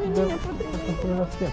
Да, это расцвет.